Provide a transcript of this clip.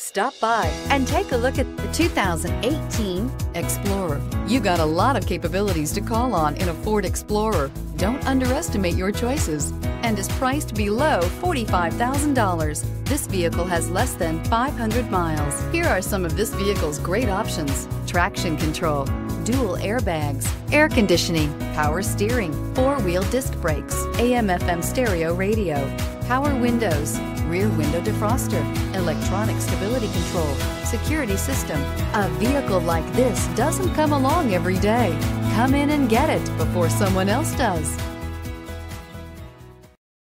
Stop by and take a look at the 2018 Explorer. You got a lot of capabilities to call on in a Ford Explorer. Don't underestimate your choices and is priced below $45,000. This vehicle has less than 500 miles. Here are some of this vehicle's great options. Traction control, dual airbags, air conditioning, power steering, four-wheel disc brakes, AM-FM stereo radio, power windows, rear window defroster, electronic stability control, security system. A vehicle like this doesn't come along every day. Come in and get it before someone else does.